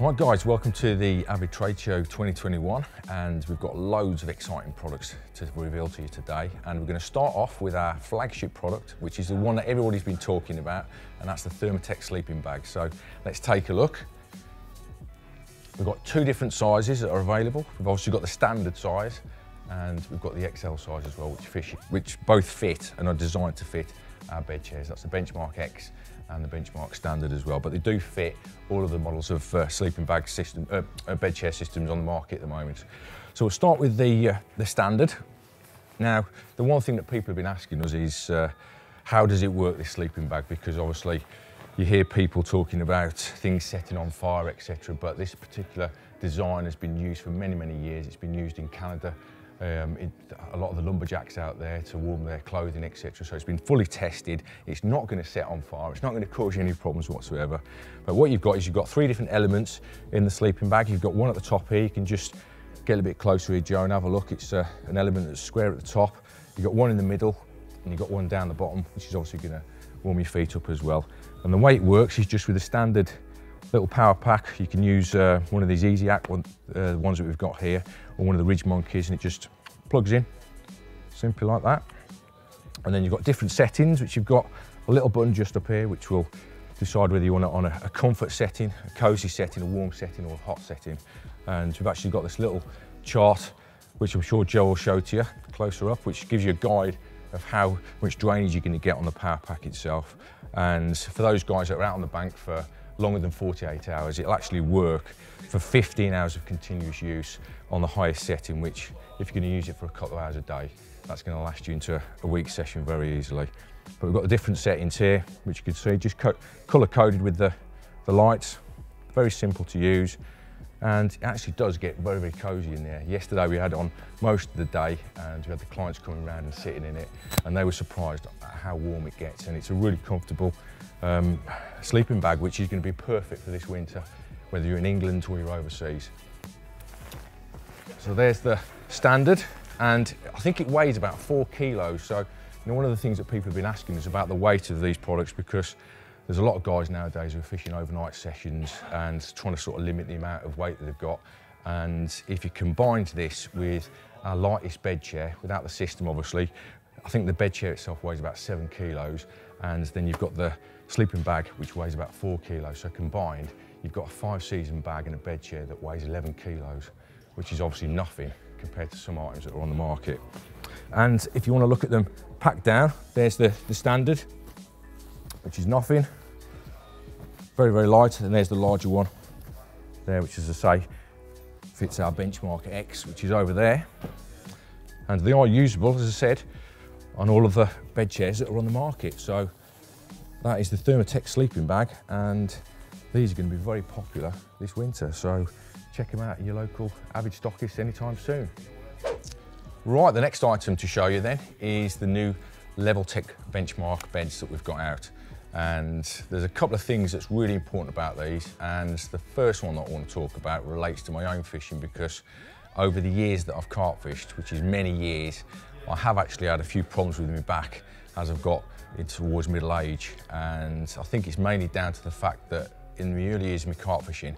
Right guys, welcome to the Avid Trade Show 2021 and we've got loads of exciting products to reveal to you today and we're going to start off with our flagship product which is the one that everybody's been talking about and that's the ThermaTech sleeping bag. So let's take a look. We've got two different sizes that are available. We've obviously got the standard size and we've got the XL size as well which, fish, which both fit and are designed to fit our bed chairs. That's the Benchmark X and the benchmark standard as well. But they do fit all of the models of uh, sleeping bag system, uh, uh, bed chair systems on the market at the moment. So we'll start with the, uh, the standard. Now, the one thing that people have been asking us is uh, how does it work, this sleeping bag? Because obviously you hear people talking about things setting on fire, etc. But this particular design has been used for many, many years. It's been used in Canada, um, a lot of the lumberjacks out there to warm their clothing, etc. So it's been fully tested. It's not going to set on fire. It's not going to cause you any problems whatsoever. But what you've got is you've got three different elements in the sleeping bag. You've got one at the top here. You can just get a bit closer here, Joe, and have a look. It's uh, an element that's square at the top. You've got one in the middle, and you've got one down the bottom, which is obviously going to warm your feet up as well. And the way it works is just with a standard little power pack. You can use uh, one of these EasyAct one, uh, ones that we've got here, or one of the Ridge Monkeys, and it just plugs in, simply like that. And then you've got different settings, which you've got a little button just up here, which will decide whether you want it on a, a comfort setting, a cozy setting, a warm setting, or a hot setting. And we've actually got this little chart, which I'm sure Joe will show to you closer up, which gives you a guide of how much drainage you're going to get on the power pack itself. And for those guys that are out on the bank for longer than 48 hours. It'll actually work for 15 hours of continuous use on the highest setting, which if you're going to use it for a couple of hours a day, that's going to last you into a week session very easily. But we've got the different settings here, which you can see, just co colour coded with the, the lights. Very simple to use. And it actually does get very, very cosy in there. Yesterday we had it on most of the day and we had the clients coming around and sitting in it and they were surprised how warm it gets and it's a really comfortable um, sleeping bag, which is going to be perfect for this winter, whether you're in England or you're overseas. So there's the standard, and I think it weighs about four kilos. So, you know, one of the things that people have been asking is about the weight of these products because there's a lot of guys nowadays who are fishing overnight sessions and trying to sort of limit the amount of weight that they've got. And if you combine this with our lightest bed chair, without the system obviously, I think the bed chair itself weighs about seven kilos, and then you've got the sleeping bag, which weighs about four kilos. So combined, you've got a five season bag and a bed chair that weighs 11 kilos, which is obviously nothing compared to some items that are on the market. And if you want to look at them packed down, there's the, the standard, which is nothing. Very, very light. And there's the larger one there, which as I say, fits our benchmark X, which is over there. And they are usable, as I said, on all of the bed chairs that are on the market. So that is the ThermaTech sleeping bag and these are going to be very popular this winter. So check them out at your local Avid stockist anytime soon. Right, the next item to show you then is the new LevelTech benchmark beds that we've got out. And there's a couple of things that's really important about these. And the first one that I want to talk about relates to my own fishing because over the years that I've carp fished, which is many years, I have actually had a few problems with my back as I've got towards middle age. And I think it's mainly down to the fact that in the early years of my carp fishing,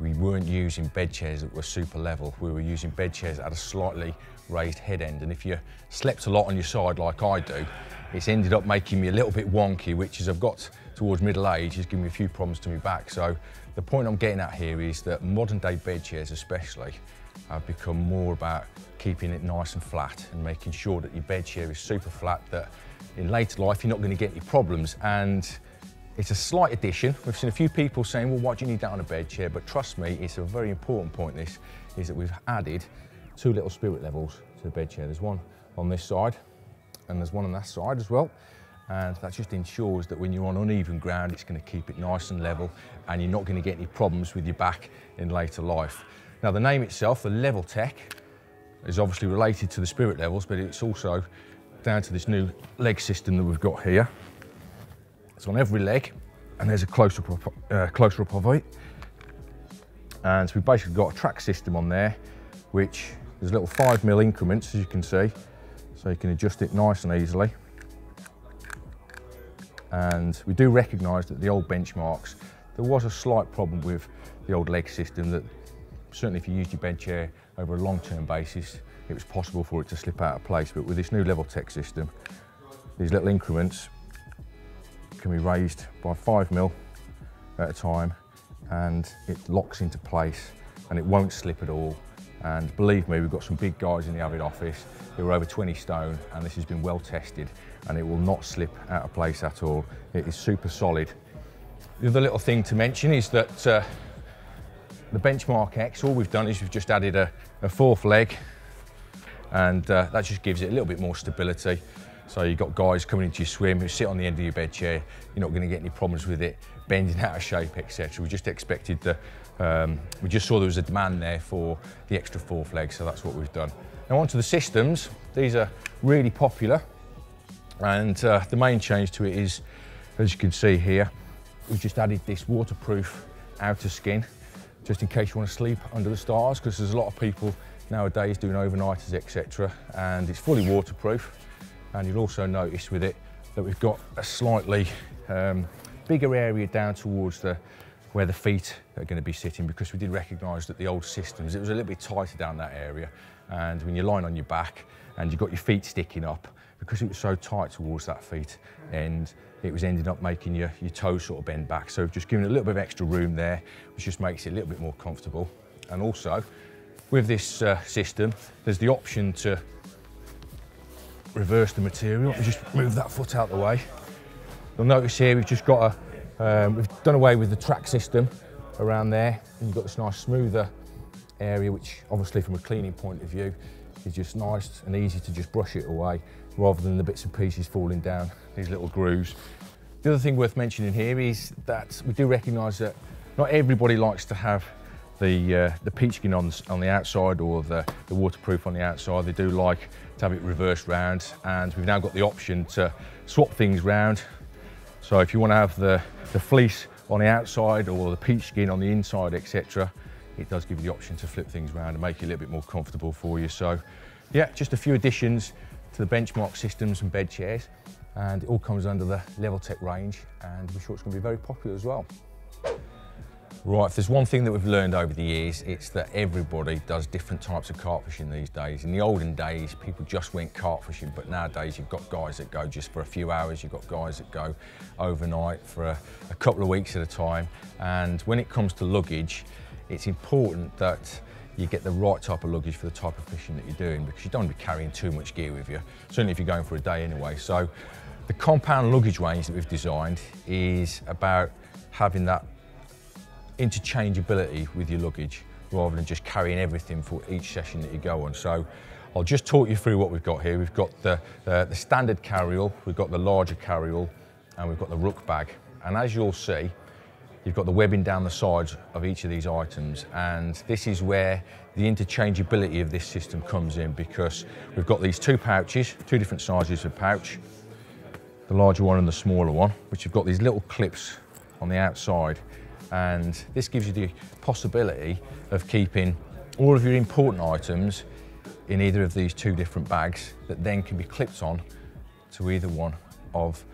we weren't using bed chairs that were super level. We were using bed chairs at a slightly raised head end. And if you slept a lot on your side like I do, it's ended up making me a little bit wonky, which as I've got towards middle age has given me a few problems to my back. So the point I'm getting at here is that modern day bed chairs especially have become more about keeping it nice and flat and making sure that your bed chair is super flat that in later life, you're not going to get any problems. And it's a slight addition. We've seen a few people saying, well, why do you need that on a bed chair? But trust me, it's a very important point, this, is that we've added two little spirit levels to the bed chair. There's one on this side and there's one on that side as well. And that just ensures that when you're on uneven ground, it's going to keep it nice and level and you're not going to get any problems with your back in later life. Now the name itself, the LevelTech, is obviously related to the spirit levels, but it's also down to this new leg system that we've got here. It's on every leg, and there's a closer up, uh, up of it. And so we've basically got a track system on there, which there's little five mil increments, as you can see. So you can adjust it nice and easily. And we do recognise that the old benchmarks, there was a slight problem with the old leg system that certainly if you used your bed chair over a long-term basis, it was possible for it to slip out of place. But with this new LevelTech system, these little increments can be raised by five mil at a time and it locks into place and it won't slip at all. And believe me, we've got some big guys in the Avid office who are over 20 stone and this has been well tested and it will not slip out of place at all. It is super solid. The other little thing to mention is that uh, the Benchmark X, all we've done is we've just added a, a fourth leg and uh, that just gives it a little bit more stability. So you've got guys coming into your swim who sit on the end of your bed chair, you're not going to get any problems with it bending out of shape, etc. We just expected the, um, we just saw there was a demand there for the extra fourth leg, so that's what we've done. Now onto the systems, these are really popular and uh, the main change to it is, as you can see here, we've just added this waterproof outer skin, just in case you want to sleep under the stars, because there's a lot of people nowadays doing overnighters, etc. And it's fully waterproof. And you'll also notice with it that we've got a slightly um, bigger area down towards the where the feet are going to be sitting because we did recognise that the old systems, it was a little bit tighter down that area. And when you're lying on your back and you've got your feet sticking up, because it was so tight towards that feet and it was ending up making your, your toes sort of bend back. So just giving a little bit of extra room there, which just makes it a little bit more comfortable. And also, with this uh, system, there's the option to reverse the material. Just move that foot out the way. You'll notice here we've just got a, um, we've done away with the track system around there. And you've got this nice smoother area, which obviously from a cleaning point of view, is just nice and easy to just brush it away rather than the bits and pieces falling down these little grooves. The other thing worth mentioning here is that we do recognise that not everybody likes to have the, uh, the peach skin on, on the outside or the, the waterproof on the outside. They do like to have it reversed round and we've now got the option to swap things round. So if you want to have the, the fleece on the outside or the peach skin on the inside, etc., it does give you the option to flip things around and make it a little bit more comfortable for you. So yeah, just a few additions to the benchmark systems and bed chairs and it all comes under the LevelTech range and we're sure it's going to be very popular as well. Right, if there's one thing that we've learned over the years, it's that everybody does different types of carp fishing these days. In the olden days, people just went carp fishing, but nowadays you've got guys that go just for a few hours, you've got guys that go overnight for a, a couple of weeks at a time. And when it comes to luggage, it's important that you get the right type of luggage for the type of fishing that you're doing because you don't want to be carrying too much gear with you, certainly if you're going for a day anyway. So the compound luggage range that we've designed is about having that interchangeability with your luggage rather than just carrying everything for each session that you go on. So I'll just talk you through what we've got here. We've got the, the, the standard carryall, we've got the larger carryall, and we've got the ruck bag. And as you'll see, you've got the webbing down the sides of each of these items. And this is where the interchangeability of this system comes in because we've got these two pouches, two different sizes of pouch, the larger one and the smaller one, which have got these little clips on the outside and this gives you the possibility of keeping all of your important items in either of these two different bags that then can be clipped on to either one of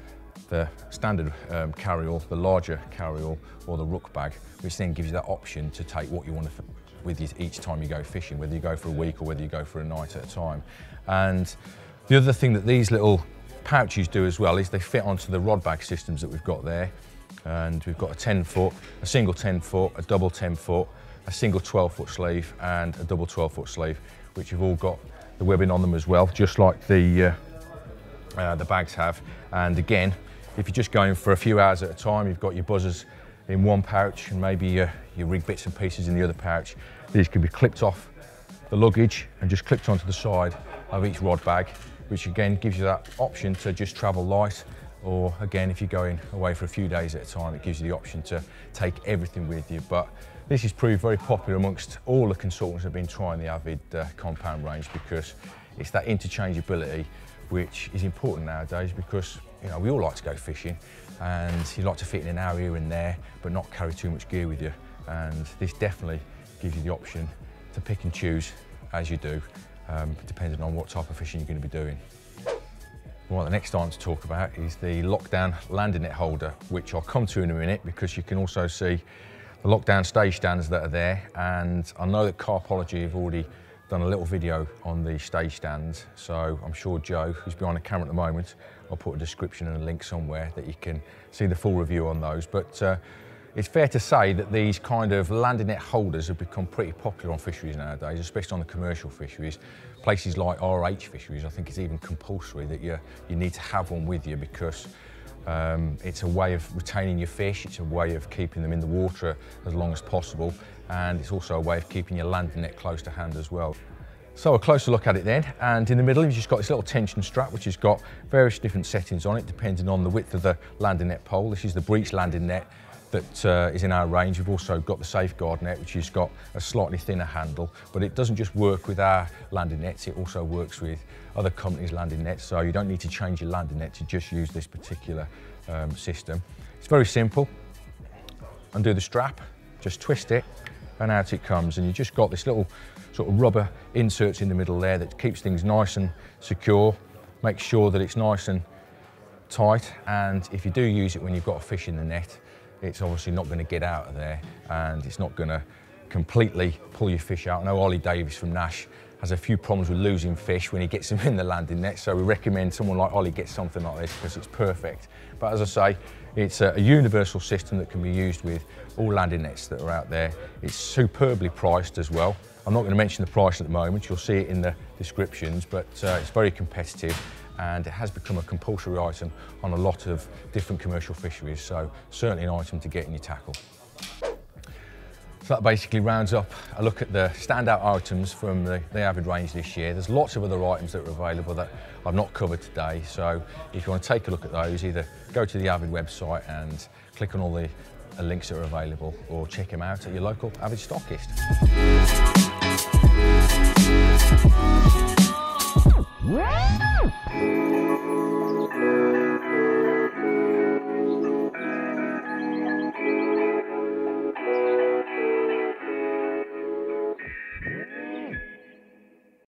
the standard um, carry-all, the larger carry-all or the ruck bag, which then gives you that option to take what you want to with you each time you go fishing, whether you go for a week or whether you go for a night at a time. And the other thing that these little pouches do as well is they fit onto the rod bag systems that we've got there and we've got a 10 foot, a single 10 foot, a double 10 foot, a single 12 foot sleeve and a double 12 foot sleeve, which have all got the webbing on them as well, just like the, uh, uh, the bags have. And again, if you're just going for a few hours at a time, you've got your buzzers in one pouch and maybe your, your rig bits and pieces in the other pouch. These can be clipped off the luggage and just clipped onto the side of each rod bag, which again gives you that option to just travel light or again, if you're going away for a few days at a time, it gives you the option to take everything with you. But this has proved very popular amongst all the consultants that have been trying the Avid uh, compound range because it's that interchangeability which is important nowadays because you know we all like to go fishing and you like to fit in an hour here and there but not carry too much gear with you and this definitely gives you the option to pick and choose as you do um, depending on what type of fishing you're going to be doing. Well, the next item to talk about is the LokDown landing net holder, which I'll come to in a minute because you can also see the LokDown stage stands that are there. And I know that Carpology have already done a little video on the stage stands. So I'm sure Joe, who's behind the camera at the moment, I'll put a description and a link somewhere that you can see the full review on those. But uh, it's fair to say that these kind of landing net holders have become pretty popular on fisheries nowadays, especially on the commercial fisheries. Places like RH fisheries, I think it's even compulsory that you, you need to have one with you because um, it's a way of retaining your fish, it's a way of keeping them in the water as long as possible, and it's also a way of keeping your landing net close to hand as well. So a closer look at it then, and in the middle you've just got this little tension strap which has got various different settings on it depending on the width of the landing net pole. This is the breech landing net that uh, is in our range. We've also got the safeguard net, which has got a slightly thinner handle, but it doesn't just work with our landing nets, it also works with other companies' landing nets, so you don't need to change your landing net to just use this particular um, system. It's very simple. Undo the strap, just twist it, and out it comes. And you've just got this little sort of rubber inserts in the middle there that keeps things nice and secure, makes sure that it's nice and tight. And if you do use it when you've got a fish in the net, it's obviously not going to get out of there and it's not going to completely pull your fish out. I know Ollie Davis from Nash has a few problems with losing fish when he gets them in the landing net, so we recommend someone like Ollie get something like this because it's perfect. But as I say, it's a, universal system that can be used with all landing nets that are out there. It's superbly priced as well. I'm not going to mention the price at the moment, you'll see it in the descriptions, but uh, it's very competitive and it has become a compulsory item on a lot of different commercial fisheries, so certainly an item to get in your tackle. So that basically rounds up a look at the standout items from the, the Avid range this year. There's lots of other items that are available that I've not covered today, so if you want to take a look at those, either go to the Avid website and click on all the links that are available or check them out at your local Avid stockist.